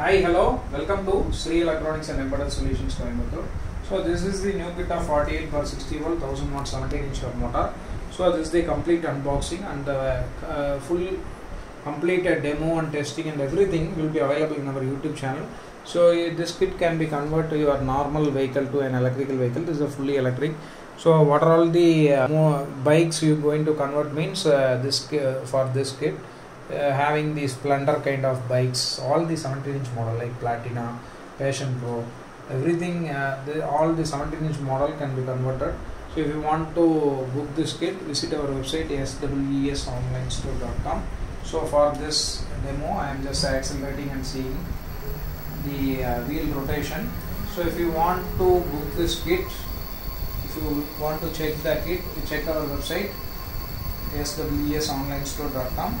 Hi, hello, welcome to Sri Electronics and Embedded Solutions Coimbatore. So this is the new kit of 48 bar 60 volt 1000 watt 17 inch motor. So this is the complete unboxing and uh, uh, full complete uh, demo and testing and everything will be available in our YouTube channel. So uh, this kit can be converted to your normal vehicle to an electrical vehicle. This is a fully electric. So what are all the uh, bikes you going to convert means uh, this for this kit uh, having the splendor kind of bikes all the 17 inch model like platina passion pro everything uh, the, all the 17 inch model can be converted. So if you want to book this kit visit our website seesonlinestore.com so for this demo i am just accelerating and seeing the uh, wheel rotation. So if you want to book this kit if you want to check the kit check our website seesonlinestore.com